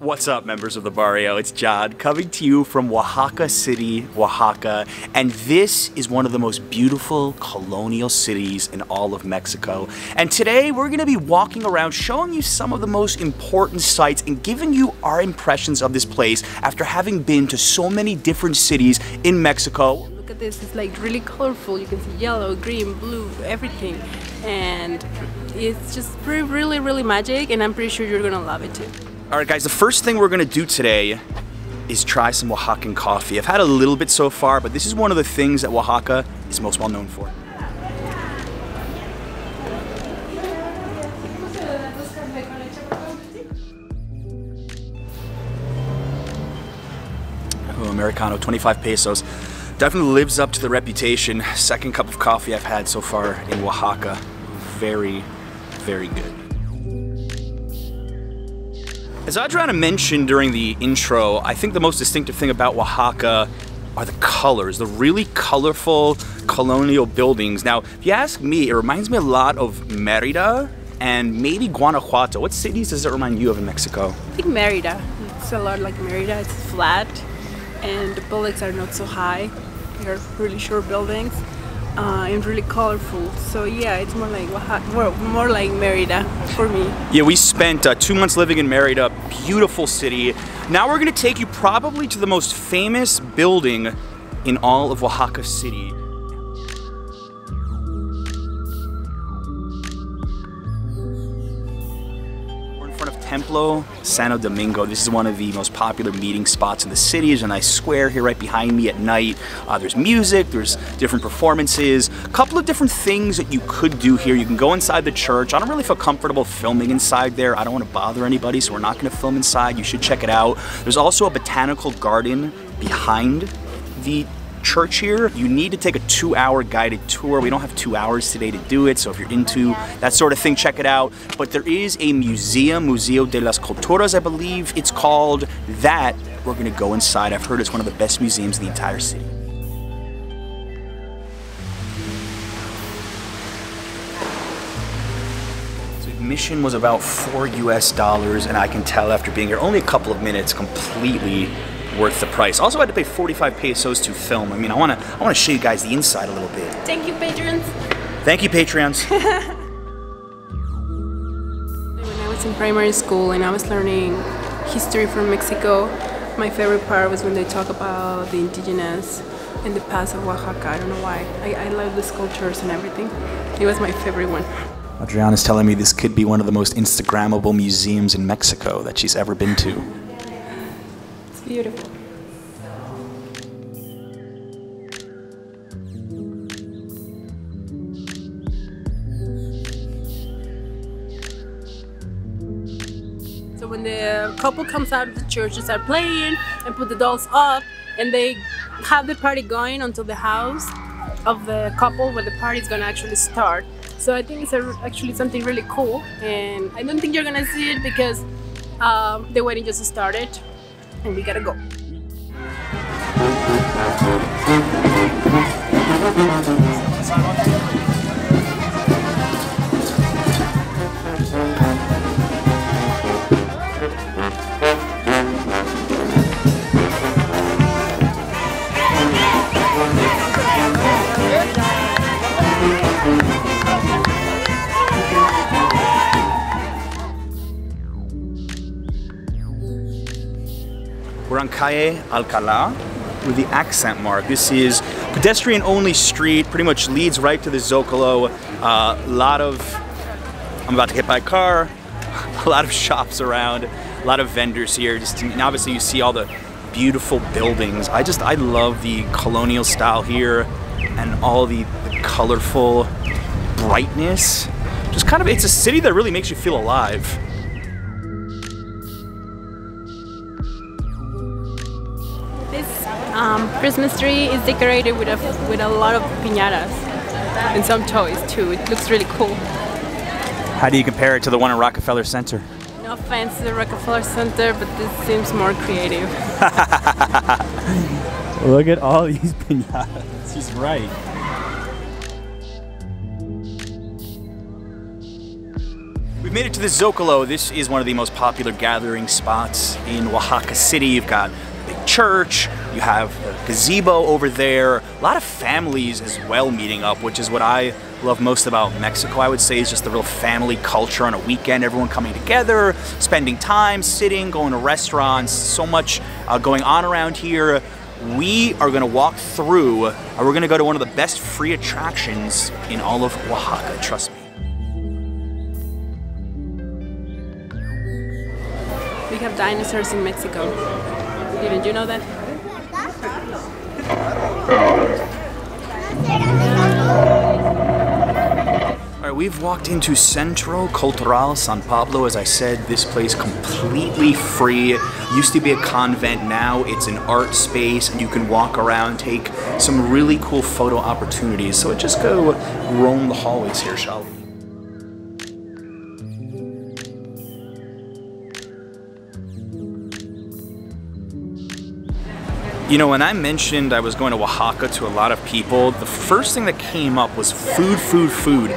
What's up, members of the Barrio? It's Jad coming to you from Oaxaca City, Oaxaca, and this is one of the most beautiful colonial cities in all of Mexico. And today we're going to be walking around showing you some of the most important sites and giving you our impressions of this place after having been to so many different cities in Mexico. Look at this, it's like really colorful. You can see yellow, green, blue, everything. And it's just really, really, really magic, and I'm pretty sure you're gonna love it too. All right, guys, the first thing we're gonna do today is try some Oaxacan coffee. I've had a little bit so far, but this is one of the things that Oaxaca is most well known for. Oh, Americano, 25 pesos. Definitely lives up to the reputation. Second cup of coffee I've had so far in Oaxaca. Very, very good. As Adriana mentioned during the intro, I think the most distinctive thing about Oaxaca are the colors, the really colorful colonial buildings. Now, if you ask me, it reminds me a lot of Merida and maybe Guanajuato. What cities does it remind you of in Mexico? I think Merida. It's a lot like Merida. It's flat, and the buildings are not so high. They're really short buildings. Uh, and really colorful. So yeah, it's more like Oaxaca, more, more like Merida for me. Yeah, we spent uh, two months living in Merida, beautiful city. Now we're gonna take you probably to the most famous building in all of Oaxaca City. Templo Santo Domingo. This is one of the most popular meeting spots in the city. There's a nice square here right behind me at night. Uh, there's music, there's different performances, a couple of different things that you could do here. You can go inside the church. I don't really feel comfortable filming inside there. I don't want to bother anybody, so we're not going to film inside. You should check it out. There's also a botanical garden behind the church here, you need to take a two hour guided tour. We don't have two hours today to do it, so if you're into that sort of thing, check it out. But there is a museum, Museo de las Culturas, I believe it's called. That we're gonna go inside. I've heard it's one of the best museums in the entire city. So admission was about four US dollars, and I can tell after being here only a couple of minutes, completely worth the price. Also, I had to pay 45 pesos to film. I mean, I want to I want to show you guys the inside a little bit. Thank you, patrons. Thank you, patrons. When I was in primary school and I was learning history from Mexico, my favorite part was when they talk about the indigenous and the past of Oaxaca. I don't know why. I, I love the sculptures and everything. It was my favorite one. Adriana is telling me this could be one of the most Instagrammable museums in Mexico that she's ever been to. Beautiful. So when the couple comes out of the church, they start playing and put the dolls up, and they have the party going until the house of the couple where the party is gonna actually start. So I think it's a, actually something really cool, and I don't think you're gonna see it because um, the wedding just started, and we gotta go. We're Calle Alcalá with the accent mark. This is pedestrian only street, pretty much leads right to the Zocalo. A uh, lot of, I'm about to hit by a car, a lot of shops around, a lot of vendors here. Just and obviously you see all the beautiful buildings. I just, I love the colonial style here and all the, the colorful brightness. Just kind of, it's a city that really makes you feel alive. This um, Christmas tree is decorated with a with a lot of piñatas and some toys too. It looks really cool. How do you compare it to the one in Rockefeller Center? No offense to the Rockefeller Center, but this seems more creative. Look at all these pinatas. He's right. We've made it to the Zocalo. This is one of the most popular gathering spots in Oaxaca City. You've got church, you have the gazebo over there, a lot of families as well meeting up, which is what I love most about Mexico, I would say, is just the real family culture on a weekend, everyone coming together, spending time, sitting, going to restaurants, so much uh, going on around here. We are gonna walk through, uh, we're gonna go to one of the best free attractions in all of Oaxaca, trust me. We have dinosaurs in Mexico. Didn't you know that? All right, we've walked into Centro Cultural San Pablo. As I said, this place completely free. Used to be a convent, now it's an art space, and you can walk around, take some really cool photo opportunities. So just go roam the hallways here, shall we? You know, when I mentioned I was going to Oaxaca to a lot of people, the first thing that came up was food, food, food.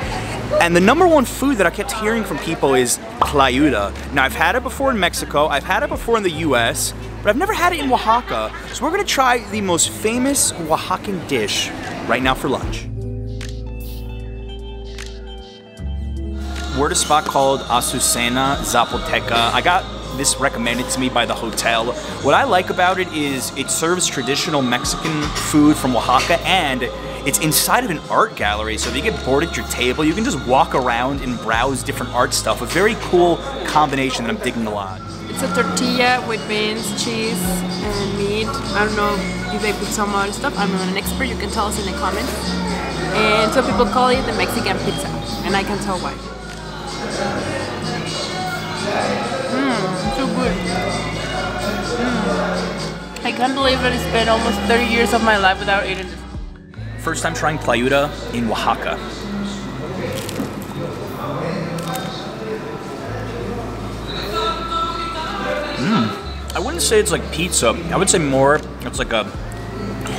And the number one food that I kept hearing from people is tlayuda. Now, I've had it before in Mexico, I've had it before in the US, but I've never had it in Oaxaca. So we're gonna try the most famous Oaxacan dish right now for lunch. We're at a spot called Azucena Zapoteca. I got this recommended to me by the hotel. What I like about it is it serves traditional Mexican food from Oaxaca and it's inside of an art gallery, so if you get bored at your table, you can just walk around and browse different art stuff. A very cool combination that I'm digging a lot. It's a tortilla with beans, cheese, and meat. I don't know if they put some other stuff. I'm not an expert. You can tell us in the comments. And some people call it the Mexican pizza, and I can tell why. Good. Mm. I can't believe it. It's been almost 30 years of my life without eating this. First time trying tlayuda in Oaxaca. Mmm. I wouldn't say it's like pizza. I would say more it's like a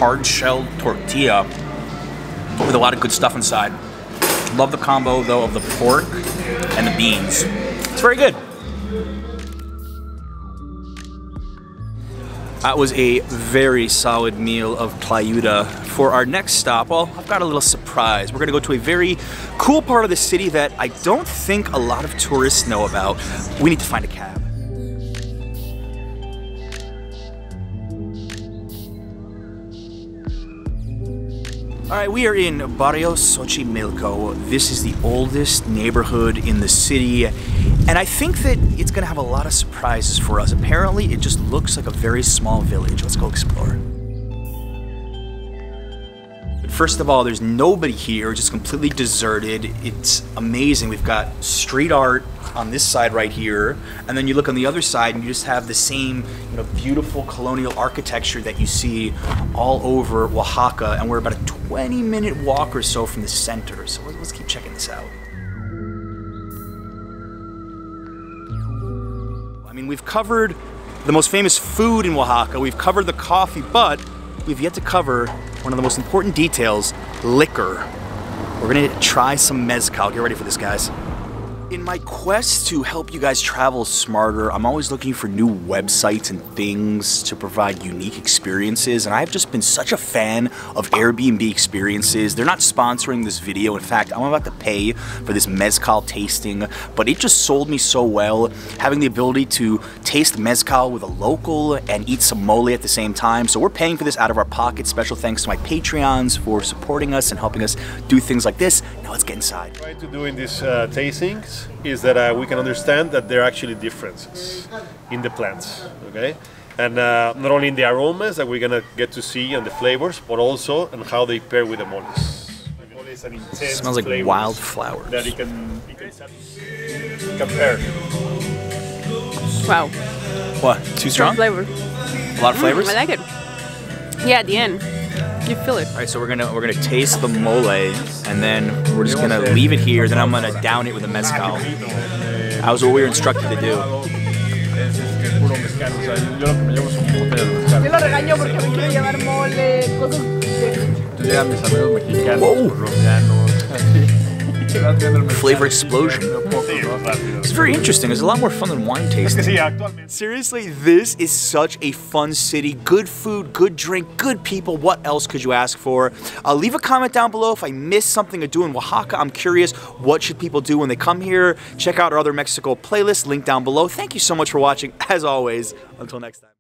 hard shell tortilla with a lot of good stuff inside. Love the combo though of the pork and the beans. It's very good. That was a very solid meal of tlayuda. For our next stop, well, I've got a little surprise. We're gonna go to a very cool part of the city that I don't think a lot of tourists know about. We need to find a cab. All right, we are in Barrio Xochimilco. This is the oldest neighborhood in the city, and I think that it's gonna have a lot of surprises for us. Apparently, it just looks like a very small village. Let's go explore. First of all, there's nobody here, just completely deserted. It's amazing. We've got street art on this side right here, and then you look on the other side and you just have the same, you know, beautiful colonial architecture that you see all over Oaxaca, and we're about a 20 minute walk or so from the center. So let's keep checking this out. I mean, we've covered the most famous food in Oaxaca, we've covered the coffee, but we've yet to cover one of the most important details, liquor. We're gonna try some mezcal. Get ready for this, guys. In my quest to help you guys travel smarter, I'm always looking for new websites and things to provide unique experiences, and I've just been such a fan of Airbnb experiences. They're not sponsoring this video. In fact, I'm about to pay for this mezcal tasting, but it just sold me so well. Having the ability to taste mezcal with a local and eat some mole at the same time. So we're paying for this out of our pocket. Special thanks to my Patreons for supporting us and helping us do things like this. Now let's get inside. Try to do in these uh, is that uh, we can understand that there are actually differences in the plants, okay? And uh, not only in the aromas that we're gonna get to see and the flavors, but also in how they pair with the moles. Mole is Smells like flavors wildflowers. That it can, it can compare. Wow. What? Too strong? Flavor. A lot of flavors? Mm, I like it. Yeah, at the end. You feel it. All right, so we're gonna we're gonna taste the mole, and then we're just gonna leave it here. Then I'm gonna down it with a mezcal. That was what we were instructed to do. Yo lo regaño porque me quiere llevar mole, cosas Tú llegan mis amigos mexicanos, Whoa. colombianos, así. Y vas viendo el mexicano. Flavor explosion. It's very interesting. It's a lot more fun than wine tasting. Seriously, this is such a fun city. Good food, good drink, good people. What else could you ask for? Uh, leave a comment down below if I missed something to do in Oaxaca. I'm curious, what should people do when they come here? Check out our other Mexico playlist, link down below. Thank you so much for watching. As always, until next time.